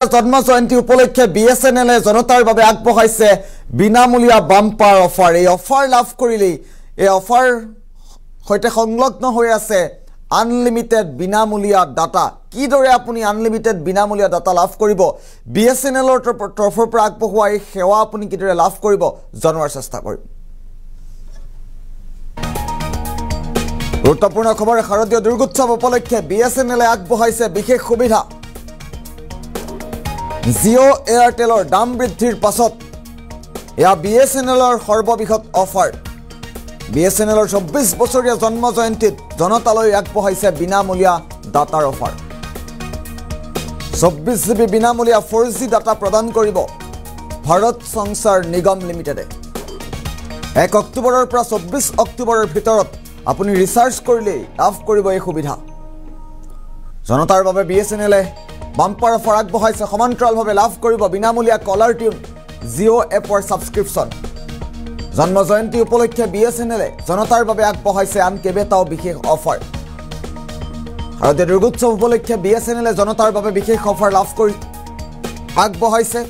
জন্ম জয়ন্তী উপলক্ষে B S N এলে জনতাৰ বাবে আগবঢ়াইছে বিনামূলীয়া বাম্পাৰ অফাৰ। এই অফাৰ লাভ কৰিলেই এই অফাৰ সৈতে সংলগ্ন হৈ আছে আনলিমিটেড বিনামূলীয়া ডাটা। কিদৰে আপুনি আনলিমিটেড বিনামূলীয়া ডাটা লাভ কৰিব? বি এছ এন এলৰ তৰফৰ পৰা আগবঢ়োৱা এই সেৱা আপুনি কিদৰে লাভ কৰিব? জনোৱাৰ চেষ্টা কৰিম। গুৰুত্বপূৰ্ণ খবৰ শাৰদীয় দুৰ্গোৎসৱ উপলক্ষে বি এছ এন এলে আগবঢ়াইছে বিশেষ সুবিধা। জিঅ' এয়াৰটেলৰ দাম বৃদ্ধিৰ পাছত এয়া বি এছ এন এলৰ সৰ্ববৃহৎ অফাৰ। বি এছ এন এলৰ চৌব্বিছ বছৰীয়া জন্ম জয়ন্তীত জনতালৈ আগবঢ়াইছে বিনামূলীয়া ডাটাৰ অফাৰ। চৌব্বিছ জি বি বিনামূলীয়া ফ'ৰ জি ডাটা প্ৰদান কৰিব ভাৰত সংচাৰ নিগম লিমিটেডে। এক অক্টোবৰৰ পৰা চৌব্বিছ অক্টোবৰৰ ভিতৰত আপুনি ৰিচাৰ্জ কৰিলেই লাভ কৰিব এই সুবিধা। জনতাৰ বাবে B S N L bumper offer আগবঢ়াইছে সমান্তৰালভাৱে লাভ কৰিব বিনামূলীয়া কলাৰ টিউন জিঅ' এপৰ ছাবস্ক্ৰিপশ্যন। জন্ম জয়ন্তী উপলক্ষে বি এছ এন এলে জনতাৰ বাবে আগবঢ়াইছে আন কেইবাটাও বিশেষ অফাৰ। ভাৰতীয় দুৰ্গোৎসৱ উপলক্ষে বি এছ এন এলে জনতাৰ বাবে বিশেষ অফাৰ লাভ কৰি আগবঢ়াইছে।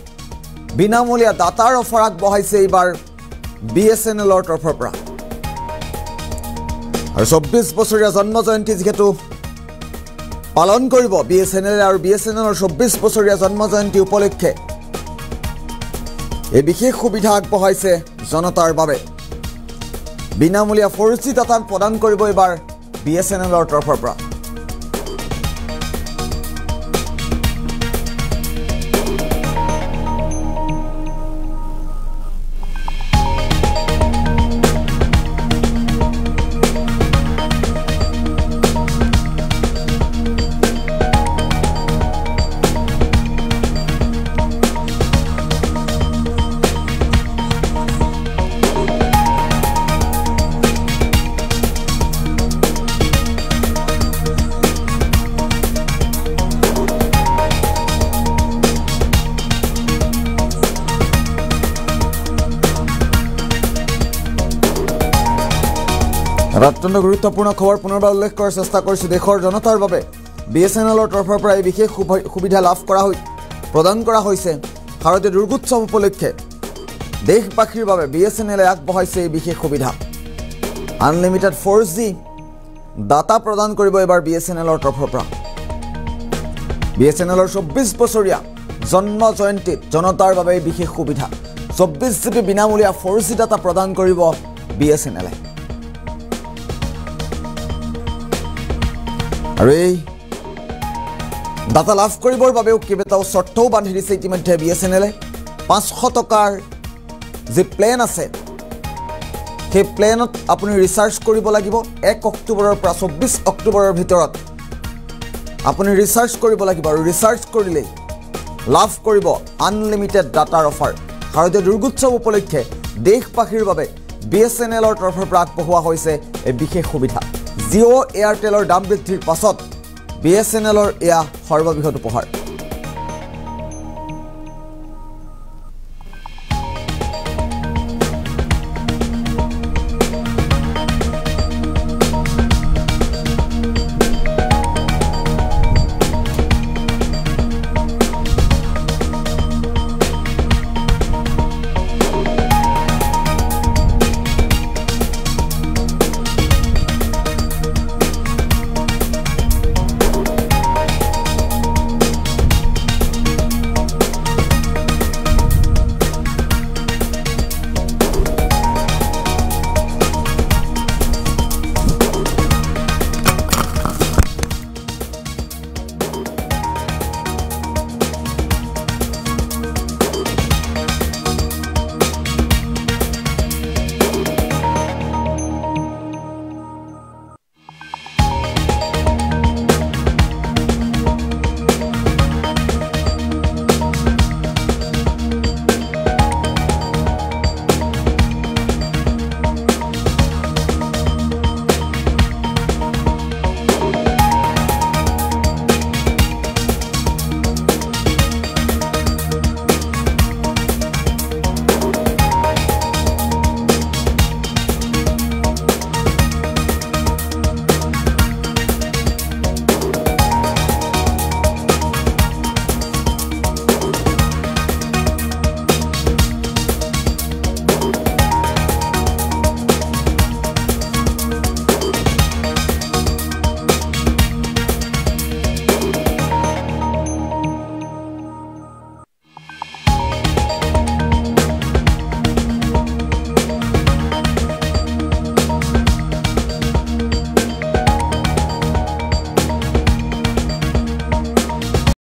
বিনামূলীয়া ডাটাৰ অফাৰ আগবঢ়াইছে এইবাৰ বি এছ এন এলৰ তৰফৰ পৰা। আৰু চৌব্বিছ বছৰীয়া জন্ম জয়ন্তী যিহেতু পালন কৰিব বি এছ এন এল আৰু বি এছ এন এলৰ চৌব্বিছ বছৰীয়া জন্ম জয়ন্তী উপলক্ষে। এই বিশেষ সুবিধা আগবঢ়াইছে জনতাৰ বাবে। বিনামূলীয়া ফ'ৰ জি ডাটা প্ৰদান কৰিব এইবাৰ বি এছ এন এলৰ তৰফৰ পৰা। এটা অত্যন্ত গুৰুত্বপূৰ্ণ খবৰ পুনৰবাৰ উল্লেখ কৰাৰ চেষ্টা কৰিছোঁ দেশৰ জনতাৰ বাবে। বি এছ এন এলৰ তৰফৰ পৰা এই বিশেষ সুবিধা লাভ কৰা হৈ প্ৰদান কৰা হৈছে শাৰদীয় দুৰ্গোৎসৱ উপলক্ষে। দেশবাসীৰ বাবে বি এছ এন এলে আগবঢ়াইছে এই বিশেষ সুবিধা। আনলিমিটেড ফ'ৰ জি ডাটা প্ৰদান কৰিব এইবাৰ বি এছ এন এলৰ তৰফৰ পৰা। বি এছ এন এলৰ চৌব্বিছ বছৰীয়া জন্ম জয়ন্তীত জনতাৰ বাবে এই বিশেষ সুবিধা। চৌব্বিছ জি বি বিনামূলীয়া ফ'ৰ জি ডাটা প্ৰদান কৰিব বি এছ এন এলে। আৰু এই ডাটা লাভ কৰিবৰ বাবেও কেইবাটাও চৰ্তও বান্ধি দিছে ইতিমধ্যে বি এছ এন এলে পাঁচশ টকাৰ যি প্লেন আছে সেই প্লেনত আপুনি ৰিচাৰ্জ কৰিব লাগিব এক অক্টোবৰৰ পৰা চৌব্বিছ অক্টোবৰৰ ভিতৰত। আপুনি ৰিচাৰ্জ কৰিব লাগিব আৰু ৰিচাৰ্জ কৰিলেই লাভ কৰিব আনলিমিটেড ডাটাৰ অফাৰ। শাৰদীয় দুৰ্গোৎসৱ উপলক্ষে দেশবাসীৰ বাবে বি এছ এন এলৰ তৰফৰ পৰা আগবঢ়োৱা হৈছে এই বিশেষ সুবিধা। জিঅ' এয়াৰটেলৰ দাম বৃদ্ধিৰ পাছত বি এছ এন এলৰ এয়া সৰ্ববৃহৎ উপহাৰ।